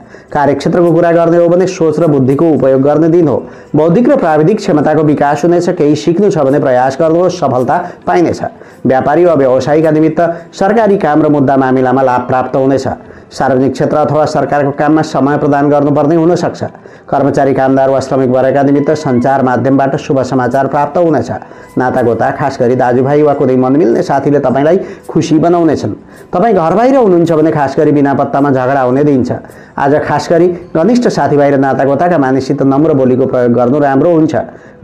कार्यक्षेत्रको कुरा गर्ने हो भने सोच र बुद्धिको उपयोग गर्ने दिन हो बौद्धिक र प्राविधिक क्षमताको विकास हुनेछ केही सिक्नु छ भने प्रयास गर्नुहोस् सफलता पाइनेछ व्यापारी वा व्यवसायीका निमित्त सरकारी काम र मुद्दा मामिलामा लाभ प्राप्त हुनेछ सार्वजनिक क्षेत्र अथवा सरकारको काममा समय प्रदान गर्नुपर्ने हुनसक्छ। कर्मचारी कामदार वा श्रमिक वर्गका निमित्त सञ्चार माध्यमबाट शुभ समाचार प्राप्त हुनेछ। नातागोता खास गरी दाजुभाइ वा कुनै मन मिल्ने साथीले तपाईँलाई खुसी बनाउनेछन्। तपाईँ घर बाहिर हुनुहुन्छ भने खास गरी बिना पत्तामा झगडा हुने दिन्छ। आज खास गरी घनिष्ठ साथीभाइ र नातागोताका मानिससित नम्र बोलीको प्रयोग गर्नु राम्रो हुन्छ।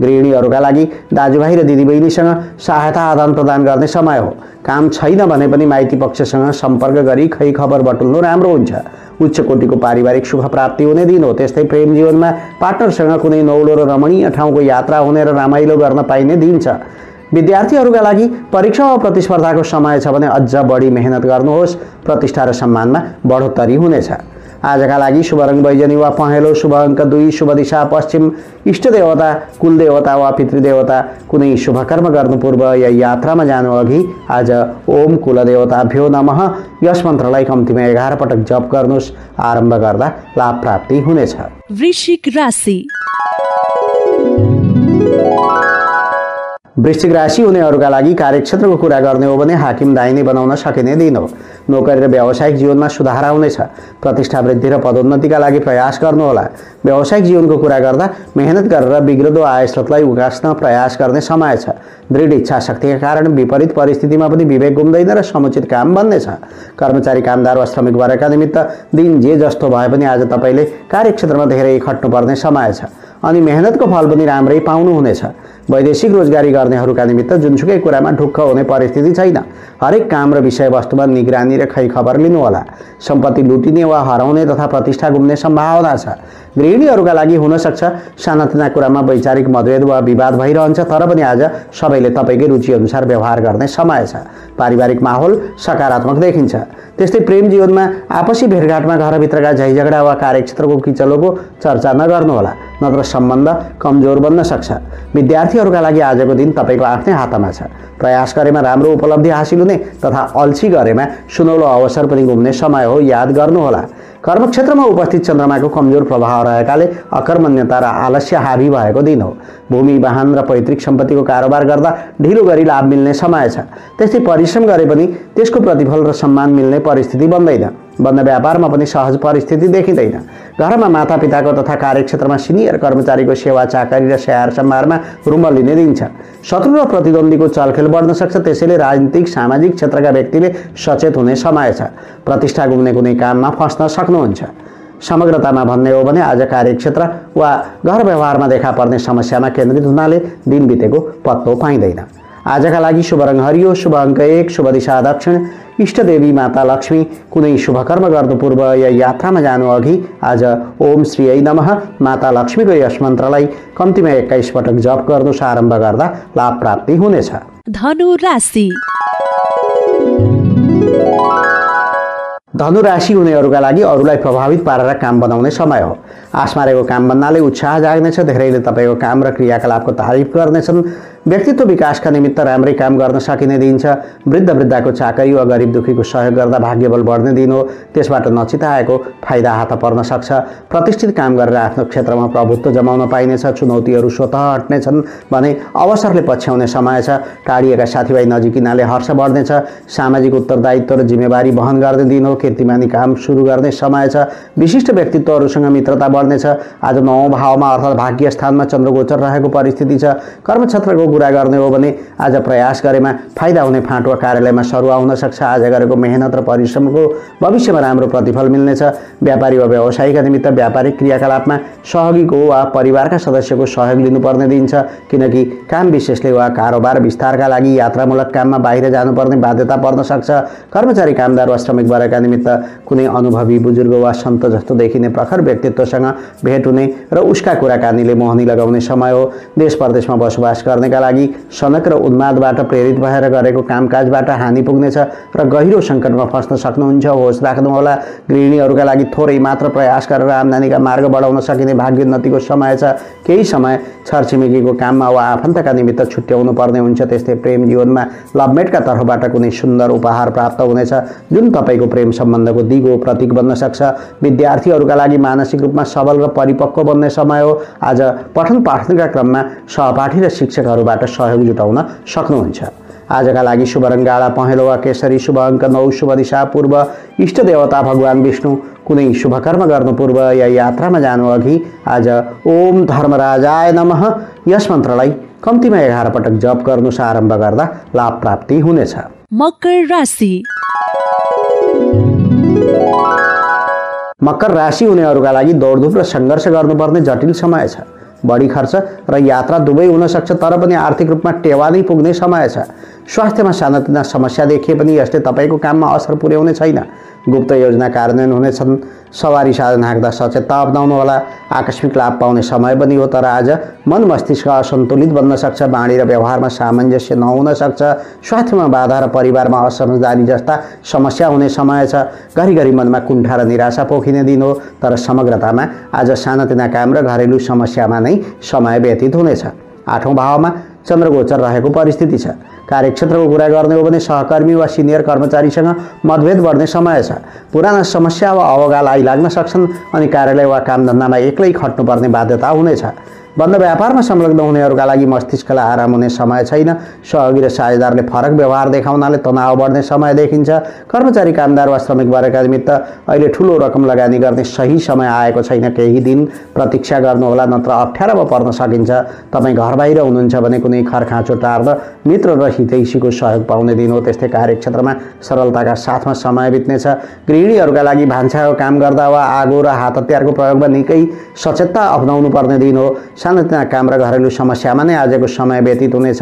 गृहिणीहरूका लागि दाजुभाइ र दिदीबहिनीसँग सहायता आदान प्रदान गर्ने समय हो। काम छैन भने पनि माइती पक्षसँग सम्पर्क गरी खै खबर बटुल्नु राम्रो हुन्छ। उच्च कोटिको पारिवारिक सुख प्राप्ति हुने दिन हो। त्यस्तै प्रेम जीवनमा पार्टनरसँग कुनै नौलो र रमणीय ठाउँको यात्रा हुने र रमाइलो गर्न पाइने दिन छ। विद्यार्थीहरूका लागि परीक्षा वा प्रतिस्पर्धाको समय छ भने अझ बढी मेहनत गर्नुहोस्। प्रतिष्ठा र सम्मानमा बढोत्तरी हुनेछ। आजका लागि शुभ रङ बैजनी वा पहेँलो शुभ अङ्क दुई शुभ दिशा पश्चिम इष्ट देवता कुलदेवता वा पितृदेवता कुनै शुभ कर्म गर्नु पूर्व या यात्रामा जानु अघि आज ओम कुलदेवताभ्यो नमः। यस मन्त्रलाई कम्तीमा एघार पटक जप गर्नुहोस्। आरम्भ गर्दा लाभ प्राप्ति हुनेछ। वृश्चिक राशि। वृश्चिक राशि हुनेहरूका लागि कार्यक्षेत्रको कुरा गर्ने हो भने हाकिम दाहिने बनाउन सकिने दिन हो। नोकरी र व्यावसायिक जीवनमा सुधार आउनेछ प्रतिष्ठा वृद्धि र पदोन्नतिका लागि प्रयास गर्नुहोला। व्यावसायिक जीवनको कुरा गर्दा मेहनत गरेर बिग्रदो आय स्रोतलाई उकास्न प्रयास गर्ने समय छ। दृढ इच्छा शक्तिका कारण विपरीत परिस्थितिमा पनि विवेक गुम्दैन र समुचित काम बन्नेछ कर्मचारी कामदार वा श्रमिक वर्गका निमित्त दिन जे जस्तो भए पनि आज तपाईँले कार्यक्षेत्रमा धेरै खट्नुपर्ने समय छ। अनि मेहनतको फल पनि राम्रै पाउनुहुनेछ। वैदेशिक रोजगारी गर्नेहरूका निमित्त जुनसुकै कुरामा ढुक्क हुने परिस्थिति छैन। हरेक काम र विषयवस्तुमा निगरानी र खैखबर लिनुहोला। सम्पत्ति लुटिने वा हराउने तथा प्रतिष्ठा गुम्ने सम्भावना छ। गृहिणीहरूका लागि हुनसक्छ। सानातिना कुरामा वैचारिक मतभेद वा विवाद भइरहन्छ तर पनि आज सबैले तपाईँकै रुचिअनुसार व्यवहार गर्ने समय छ। पारिवारिक माहौल सकारात्मक देखिन्छ। त्यस्तै प्रेम जीवनमा आपसी भेटघाटमा घरभित्रका झैझगडा वा कार्यक्षेत्रको किचलोको चर्चा नगर्नुहोला। नत्र सम्बन्ध कमजोर बन्न सक्छ। विद्यार्थीहरूका लागि आजको दिन तपाईँको आफ्नै हातमा छ। प्रयास गरेमा राम्रो उपलब्धि हासिल हुने तथा अल्छी गरेमा सुनौलो अवसर पनि घुम्ने समय हो याद गर्नुहोला। कर्मक्षेत्रमा उपस्थित चन्द्रमाको कमजोर प्रभाव रहेकाले अकर्मण्यता र आलस्य हावी भएको दिन हो। भूमि वाहन र पैतृक सम्पत्तिको कारोबार गर्दा ढिलो गरी लाभ मिल्ने समय छ। त्यस्तै परिश्रम गरे पनि त्यसको प्रतिफल र सम्मान मिल्ने परिस्थिति बन्दैन। बन्द व्यापारमा पनि सहज परिस्थिति देखिँदैन। घरमा मातापिताको तथा कार्यक्षेत्रमा सिनियर कर्मचारीको सेवा चाकरी र स्याहार सम्हारमा रुम लिने दिन्छ। शत्रु र प्रतिद्वन्दीको चलखेल बढ्न सक्छ त्यसैले राजनीतिक सामाजिक क्षेत्रका व्यक्तिले सचेत हुने समय छ। प्रतिष्ठा गुम्ने कुनै काममा फस्न सक्नुहुन्छ। समग्रतामा भन्ने हो भने आज कार्यक्षेत्र वा घर व्यवहारमा देखा पर्ने समस्यामा केन्द्रित हुनाले दिन बितेको पत्तो पाइँदैन। आजका लागि शुभ रङ हरियो शुभ अङ्क एक शुभ दिशा दक्षिण। इष्टदेवी माता लक्ष्मी कुनै शुभ कर्म गर्नु पूर्व या यात्रामा जानु अघि आज ओम श्री ऐ नमः। माता लक्ष्मीको यस मन्त्रलाई कम्तीमा एक्काइस पटक जप गर्नु आरम्भ गर्दा लाभ प्राप्ति हुनेछ। धनु राशि। धनु राशि हुनेहरूका लागि अरूलाई प्रभावित पारेर काम बनाउने समय हो। आश मारेको काम बन्नाले उत्साह जाग्नेछ धेरैले तपाईँको काम र क्रियाकलापको तारिफ गर्नेछन्। व्यक्तित्व विकासका निमित्त राम्रै काम गर्न सकिने दिन्छ। वृद्ध वृद्धाको चाकरी वा गरिब दुःखीको सहयोग गर्दा भाग्यबल बढ्ने दिन हो। त्यसबाट नचिताएको फाइदा हात पर्न सक्छ। प्रतिष्ठित काम गरेर आफ्नो क्षेत्रमा प्रभुत्व जमाउन पाइनेछ। चुनौतीहरू स्वतः हट्नेछन् भने अवसरले पछ्याउने समय छ। टाढिएका साथीभाइ नजिकिनाले हर्ष बढ्नेछ। सामाजिक उत्तरदायित्व र जिम्मेवारी वहन गर्ने दिन हो। कीर्तिमानी काम सुरु गर्ने समय छ। विशिष्ट व्यक्तित्वहरूसँग मित्रता बढ्नेछ। आज नौ भावमा अर्थात् भाग्य स्थानमा चन्द्रगोचर रहेको परिस्थिति छ। कर्मक्षेत्रको कुरा गर्ने हो भने आज प्रयास गरेमा फाइदा हुने फाँट कार्यालयमा सरुवा हुन सक्छ। आज गरेको मेहनत र परिश्रमको भविष्यमा राम्रो प्रतिफल मिल्नेछ। व्यापारी वा व्यवसायीका निमित्त व्यापारिक क्रियाकलापमा सहयोगीको वा परिवारका सदस्यको सहयोग लिनुपर्ने दिन्छ। किनकि काम विशेषले वा कारोबार विस्तारका लागि यात्रामूलक काममा बाहिर जानुपर्ने बाध्यता पर्न सक्छ। कर्मचारी कामदार वा श्रमिक वर्गका निमित्त कुनै अनुभवी बुजुर्ग वा सन्त जस्तो देखिने प्रखर व्यक्तित्वसँग भेट हुने र उसका कुराकानीले मोहनी लगाउने समय हो। देश परदेशमा बसोबास गर्नेका लागि सनक र उन्मादबाट प्रेरित भएर गरेको कामकाजबाट हानि पुग्नेछ र गहिरो सङ्कटमा फस्न सक्नुहुन्छ। होस् राख्नुहोला गृहिणीहरूका लागि थोरै मात्र प्रयास गरेर आम्दानीका मार्ग बढाउन सकिने भाग्योन्नतिको समय छ। केही समय छरछिमेकीको काममा वा आफन्तका निमित्त छुट्याउनु पर्ने हुन्छ। त्यस्तै प्रेम जीवनमा लभमेटका तर्फबाट कुनै सुन्दर उपहार प्राप्त हुनेछ। जुन तपाईँको प्रेम सम्बन्धको दिगो प्रतीक बन्न सक्छ। विद्यार्थीहरूका लागि मानसिक रूपमा सबल र परिपक्व बन्ने समय हो। आज पठन पाठनका क्रममा सहपाठी र शिक्षकहरूबाट सहयोग जुटाउन सक्नुहुन्छ। आजका लागि शुभ पहेँलो वा केसरी शुभ अङ्क नौ शुभ दिशा पूर्व इष्ट देवता भगवान् विष्णु कुनै शुभ कर्म गर्नु पूर्व या यात्रामा जानु अघि आज ओम धर्मराजाय नमः। यस मन्त्रलाई कम्तीमा एघार पटक जप गर्नु आरम्भ गर्दा लाभ प्राप्ति हुनेछ। मकर राशि। मकर राशि हुनेहरूका लागि दौडधुप र सङ्घर्ष गर्नुपर्ने जटिल समय छ। बढी खर्च र यात्रा दुवै हुन सक्छ तर पनि आर्थिक रूपमा टेवा नै पुग्ने समय छ। स्वास्थ्यमा सानातिना समस्या देखिए पनि यसले तपाईँको काममा असर पुर्याउने छैन। गुप्त योजना कार्यान्वयन हुनेछन्। सवारी साधन हाँक्दा सचेतता अप्नाउनु होला। आकस्मिक लाभ पाउने समय पनि हो तर आज मन मस्तिष्क असन्तुलित बन्न सक्छ। बाणी र व्यवहारमा सामञ्जस्य नहुन सक्छ। स्वास्थ्यमा बाधा र परिवारमा असमझदारी जस्ता समस्या हुने समय छ। घरिघरि मनमा कुण्ठा र निराशा पोखिने दिन हो तर समग्रतामा आज सानातिना काम र घरेलु समस्यामा नै समय व्यतीत हुनेछ। आठौँ भावमा चन्द्रगोचर रहेको परिस्थिति छ। कार्यक्षेत्रको कुरा गर्ने हो भने सहकर्मी वा सिनियर कर्मचारीसँग मतभेद बढ्ने समय छ। पुराना समस्या वा अवगाल आइलाग्न सक्छन् अनि कार्यालय वा कामधन्दामा एक्लै खट्नुपर्ने बाध्यता हुनेछ। बन्द व्यापारमा संलग्न हुनेहरूका लागि मस्तिष्कलाई आराम हुने समय छैन। सहयोगी र साझेदारले फरक व्यवहार देखाउनाले तनाव बढ्ने समय देखिन्छ। कर्मचारी कामदार वा श्रमिक वर्गका निमित्त अहिले ठुलो रकम लगानी गर्ने सही समय आएको छैन। केही दिन प्रतीक्षा गर्नुहोला नत्र अप्ठ्यारोमा पर्न सकिन्छ। तपाईँ घर बाहिर हुनुहुन्छ भने कुनै खरखाँचो टार्न मित्र र हितैषीको सहयोग पाउने दिन हो। त्यस्तै कार्यक्षेत्रमा सरलताका साथमा समय बित्नेछ। गृहिणीहरूका लागि भान्साको काम गर्दा वा आगो र हात हतियारको प्रयोगमा निकै सचेतता अप्नाउनु पर्ने दिन हो। सानोतिना काम र घरेलु समस्यामा नै आजको समय व्यतीत हुनेछ।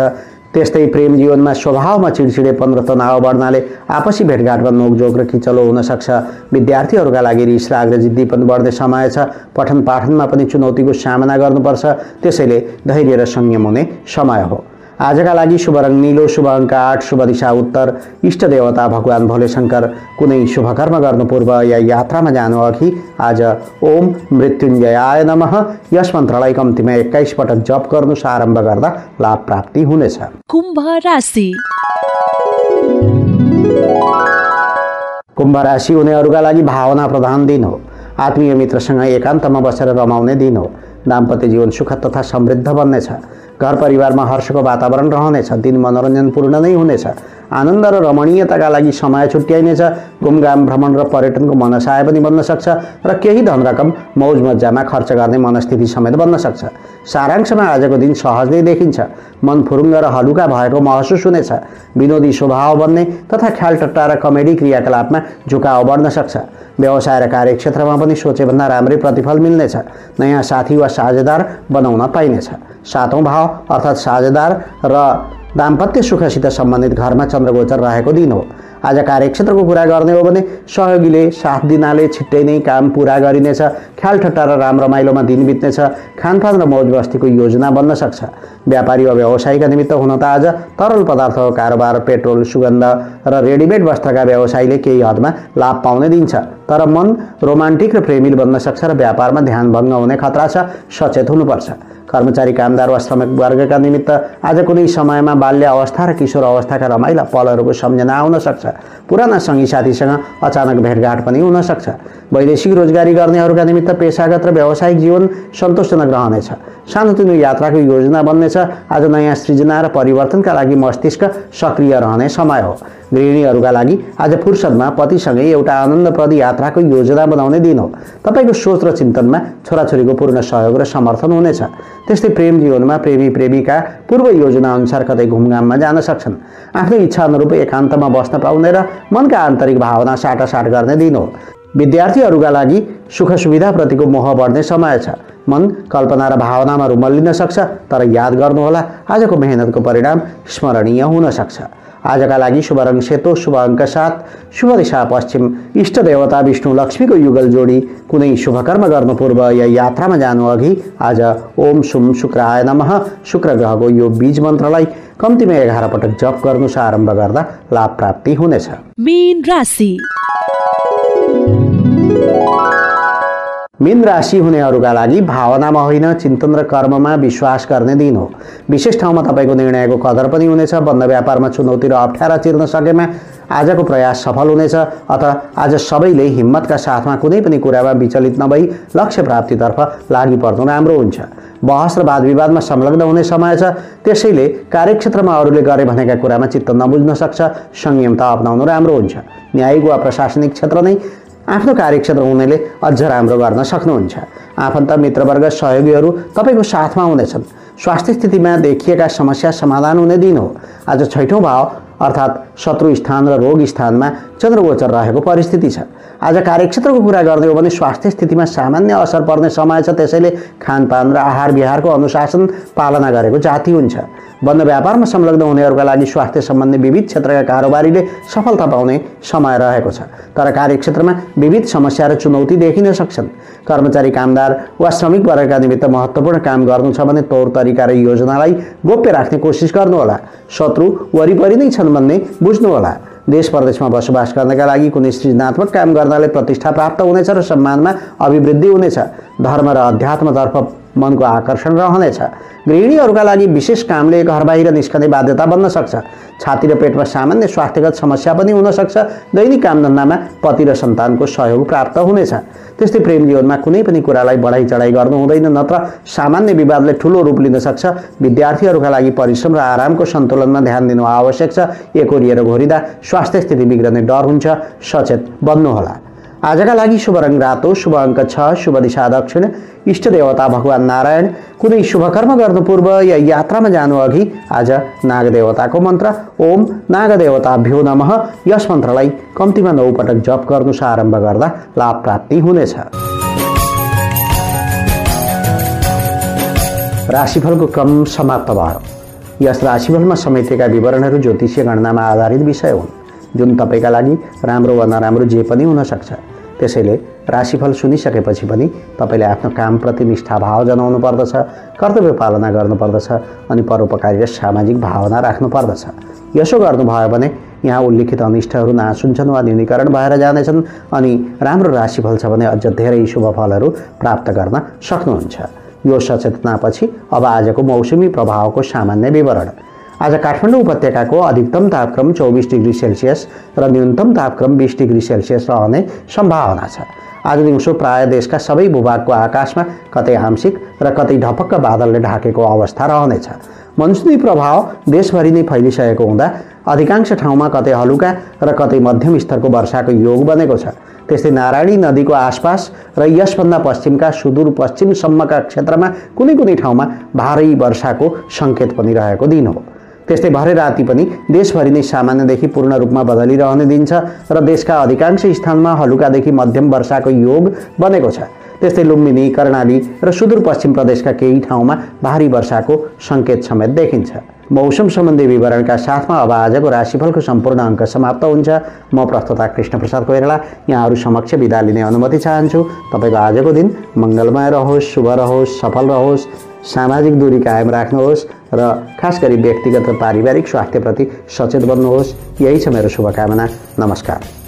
त्यस्तै प्रेम जीवनमा स्वभावमा चिडचिडेपन र तनाव बढ्नाले आपसी भेटघाटमा नोकझोक र किचलो हुनसक्छ विद्यार्थीहरूका लागि रिस राग र जिद्दीपन बढ्ने समय छ। पठन पाठनमा पनि चुनौतीको सामना गर्नुपर्छ। त्यसैले धैर्य र संयम हुने समय हो। आजका लागि शुभ रङ निलो शुभ अङ्क आठ शुभ दिशा उत्तर इष्ट देवता भगवान् भोले शङ्कर कुनै शुभ कर्म गर्नु पूर्व या यात्रामा जानु अघि आज ओम मृत्युञ्जयाय नमः यस मन्त्रलाई कम्तीमा एक्काइस पटक जप गर्नु आरम्भ गर्दा लाभ प्राप्ति हुनेछ कुम्भ राशि कुम्भ राशि हुनेहरूका लागि भावना प्रधान दिन हो आत्मीय मित्रसँग एकान्तमा बसेर रमाउने दिन हो दाम्पत्य जीवन सुखद तथा समृद्ध बन्नेछ घर परिवारमा हर्षको वातावरण रहनेछ दिन मनोरञ्जनपूर्ण नै हुनेछ। आनन्द र रमणीयताका लागि समय छुट्याइनेछ घुमघाम भ्रमण र पर्यटनको मनसाय पनि बन्न सक्छ र केही धन रकम मौज मजामा खर्च गर्ने मनस्थिति समेत बन्न सक्छ। सारांशमा आजको दिन सहज नै देखिन्छ। मन फुरुङ्ग र हलुका भएको महसुस हुनेछ। विनोदी स्वभाव बन्ने तथा ख्याल टट्टा र कमेडी क्रियाकलापमा झुकाव बढ्न सक्छ। व्यवसाय र कार्यक्षेत्रमा पनि सोचेभन्दा राम्रै प्रतिफल मिल्नेछ। नयाँ साथी वा साझेदार बनाउन पाइनेछ। सातौँ भाव अर्थात् साझेदार र दाम्पत्य सुखसित सम्बन्धित घरमा चन्द्रगोचर रहेको दिन हो। आज कार्यक्षेत्रको कुरा गर्ने हो भने सहयोगीले साथ दिनाले छिट्टै नै काम पुरा गरिनेछ ख्याल ठट्टा र राम रमाइलोमा दिन बित्नेछ खानपान र मौज बस्तीको योजना बन्न सक्छ। व्यापारी वा व्यवसायीका निमित्त हुन त आज तरल पदार्थको कारोबार पेट्रोल सुगन्ध र रेडिमेड वस्त्रका व्यवसायीले केही हदमा लाभ पाउने दिन्छ। तर मन रोमान्टिक र प्रेमिल बन्न सक्छ र व्यापारमा ध्यान भङ्ग हुने खतरा छ सचेत हुनुपर्छ। कर्मचारी कामदार वा श्रमिक वर्गका निमित्त आज कुनै समयमा बाल्य अवस्था र किशोर अवस्थाका रमाइला पलहरूको सम्झना आउन सक्छ। पुराना सङ्गी साथीसँग अचानक भेटघाट पनि हुन सक्छ। वैदेशिक रोजगारी गर्नेहरूका निमित्त पेसागत र व्यावसायिक जीवन सन्तोषजनक रहनेछ। सानोतिनो यात्राको योजना बन्नेछ। आज नयाँ सृजना र परिवर्तनका लागि मस्तिष्क सक्रिय रहने समय हो। गृहिणीहरूका लागि आज फुर्सदमा पतिसँगै एउटा आनन्दप्रद यात्राको योजना बनाउने दिन हो। तपाईँको सोच र चिन्तनमा छोराछोरीको पूर्ण सहयोग र समर्थन हुनेछ। त्यस्तै प्रेम जीवनमा प्रेमी प्रेमिका पूर्व योजना अनुसार कतै घुमघाममा जान सक्छन्। आफ्नो इच्छा अनुरूप एकान्तमा बस्न पाउने र मनका आन्तरिक भावना साटासाट गर्ने दिन हो। विद्यार्थीहरूका लागि सुख सुविधाप्रतिको मोह बढ्ने समय छ। मन कल्पना र भावनामा रुमल्लिन सक्छ तर याद गर्नुहोला आजको मेहनतको परिणाम स्मरणीय हुन सक्छ। आजका लागि शुभ रङ सेतो शुभ अङ्क सात शुभ दिशा पश्चिम। इष्ट देवता विष्णु लक्ष्मीको युगल जोडी। कुनै शुभ कर्म गर्नु पूर्व या यात्रामा जानु अघि आज ओम सुम शुक्राय नमः। शुक्र ग्रहको यो बीज मन्त्रलाई कम्तीमा एघार पटक जप गर्नु आरम्भ गर्दा लाभ प्राप्ति हुनेछ। मीन राशि हुनेहरूका लागि भावनामा होइन चिन्तन र कर्ममा विश्वास गर्ने दिन हो। विशेष ठाउँमा तपाईँको निर्णयको कदर पनि हुनेछ बन्द व्यापारमा चुनौती र अप्ठ्यारा चिर्न सकेमा आजको प्रयास सफल हुनेछ। अथ आज सबैले हिम्मतका साथमा कुनै पनि कुरामा विचलित नभई लक्ष्य प्राप्तितर्फ लागि पर्नु राम्रो हुन्छ। बहस र वाद विवादमा संलग्न हुने समय छ। त्यसैले कार्यक्षेत्रमा अरूले गरे भनेका कुरामा चित्त नबुझ्न सक्छ। संयमता अप्नाउनु राम्रो हुन्छ। न्यायिक वा प्रशासनिक क्षेत्र नै आफ्नो कार्यक्षेत्र हुनेले अझ राम्रो गर्न सक्नुहुन्छ। आफन्त मित्रवर्ग सहयोगीहरू तपाईँको साथमा हुनेछन् स्वास्थ्य स्थितिमा देखिएका समस्या समाधान हुने दिन हो। आज छैठौँ भाव अर्थात् शत्रु स्थान र रोग स्थानमा चन्द्रगोचर रहेको परिस्थिति छ। आज कार्यक्षेत्रको कुरा गर्ने हो भने स्वास्थ्य स्थितिमा सामान्य असर पर्ने समय छ। त्यसैले खानपान र आहार विहारको अनुशासन पालना गरेको जाति हुन्छ बन्द व्यापारमा संलग्न हुनेहरूका लागि स्वास्थ्य सम्बन्धी विविध क्षेत्रका कारोबारीले सफलता पाउने समय रहेको छ। तर कार्यक्षेत्रमा विविध समस्या र चुनौती देखिन सक्छन्। कर्मचारी कामदार वा श्रमिक वर्गका निमित्त महत्त्वपूर्ण काम गर्नु छ भने तौर तरिका र योजनालाई गोप्य राख्ने कोसिस गर्नुहोला। शत्रु वरिपरि नै छन्। भन्ने बुझ्नुहोला। देश परदेशमा बसोबास गर्नका लागि कुनै सृजनात्मक काम गर्नाले प्रतिष्ठा प्राप्त हुनेछ र सम्मानमा अभिवृद्धि हुनेछ। धर्म र अध्यात्मतर्फ मनको आकर्षण रहनेछ। गृहिणीहरूका लागि विशेष कामले घर बाहिर निस्कने बाध्यता बन्न सक्छ। छाती र पेटमा सामान्य स्वास्थ्यगत समस्या पनि हुन सक्छ। दैनिक कामधन्दामा पति र सन्तानको सहयोग प्राप्त हुनेछ। त्यस्तै प्रेम जीवनमा कुनै पनि कुरालाई बढाइ चढाइ गर्नु हुँदैन नत्र सामान्य विवादले ठुलो रूप लिन सक्छ। विद्यार्थीहरूका लागि परिश्रम र आरामको सन्तुलनमा ध्यान दिनु आवश्यक छ। एकोरिएर घोरिँदा स्वास्थ्य स्थिति बिग्रने डर हुन्छ। सचेत बन्नुहोला। आजका लागि शुभ रङ रातो शुभ अङ्क छ शुभ दिशा दक्षिण इष्ट देवता भगवान् नारायण। कुनै शुभ कर्म गर्नु पूर्व या यात्रामा जानु अघि आज नागदेवताको मन्त्र। ओम नागदेवताभ्यो नमः। यस मन्त्रलाई कम्तीमा नौ पटक जप गर्नु आरम्भ गर्दा लाभ प्राप्ति हुनेछ। राशिफलको क्रम समाप्त भयो। यस राशिफलमा समेटेका विवरणहरू ज्योतिषीय गणनामा आधारित विषय हुन्। जुन तपाईँका लागि राम्रो वा नराम्रो जे पनि हुनसक्छ त्यसैले राशिफल सुनिसकेपछि पनि तपाईँले आफ्नो कामप्रति निष्ठाभाव जनाउनु पर्दछ कर्तव्य पालना गर्नुपर्दछ अनि परोपकारी र सामाजिक भावना राख्नुपर्दछ यसो गर्नुभयो भने यहाँ उल्लिखित अनिष्टहरू नासुन्छन् वा न्यूनीकरण भएर जानेछन् अनि राम्रो राशिफल छ भने अझ धेरै शुभ फलहरू प्राप्त गर्न सक्नुहुन्छ। यो सचेतनापछि अब आजको मौसमी प्रभावको सामान्य विवरण। आज काठमाडौँ उपत्यकाको अधिकतम तापक्रम चौबिस डिग्री सेल्सियस र न्यूनतम तापक्रम बिस डिग्री सेल्सियस रहने सम्भावना छ। आज दिउँसो प्राय देशका सबै भूभागको आकाशमा कतै आंशिक र कतै ढपक्क बादलले ढाकेको अवस्था रहनेछ। मनसुनी प्रभाव देशभरि नै फैलिसकेको हुँदा अधिकांश ठाउँमा कतै हलुका र कतै मध्यम स्तरको वर्षाको योग बनेको छ। त्यस्तै नारायणी नदीको आसपास र यसभन्दा पश्चिमका सुदूरपश्चिमसम्मका क्षेत्रमा कुनै कुनै ठाउँमा भारी वर्षाको सङ्केत पनि रहेको दिन हो। त्यस्तै भरे राति पनि देशभरि नै सामान्यदेखि पूर्ण रूपमा बदलिरहने दिन छ र देशका अधिकांश स्थानमा हलुकादेखि मध्यम वर्षाको योग बनेको छ। त्यस्तै लुम्बिनी कर्णाली र सुदूरपश्चिम प्रदेशका केही ठाउँमा भारी वर्षाको सङ्केत समेत देखिन्छ। मौसम सम्बन्धी विवरणका साथमा अब आजको राशिफलको सम्पूर्ण अङ्क समाप्त हुन्छ। म प्रस्तुता कृष्णप्रसाद कोइराला यहाँहरू समक्ष बिदा लिने अनुमति चाहन्छु। तपाईँको आजको दिन मङ्गलमय रहोस् शुभ रहोस् सफल रहोस् सामाजिक दूरी कायम राख्नुहोस्। र खास गरी व्यक्तिगत र पारिवारिक स्वास्थ्यप्रति सचेत बन्नुहोस्। यही छ मेरो शुभकामना। नमस्कार।